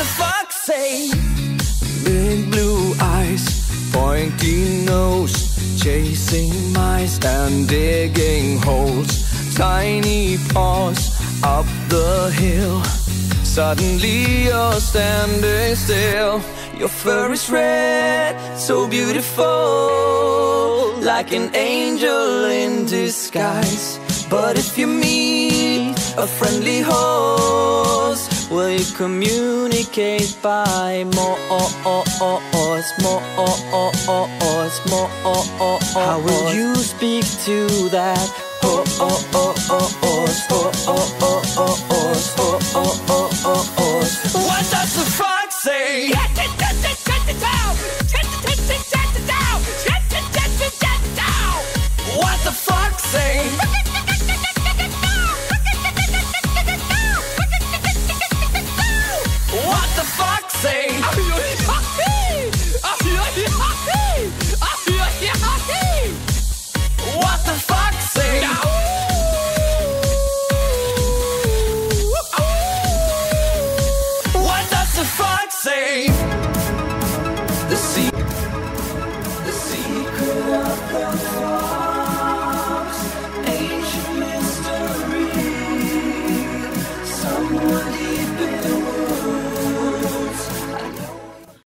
the say? Big blue eyes, pointy nose, chasing mice and digging holes. Tiny paws up the hill. Suddenly you're standing still. Your fur is red, so beautiful, like an angel in disguise. But if you meet a you communicate by more, more, more? How will you speak to that horse? What does the fox say? What the fox say? The sea,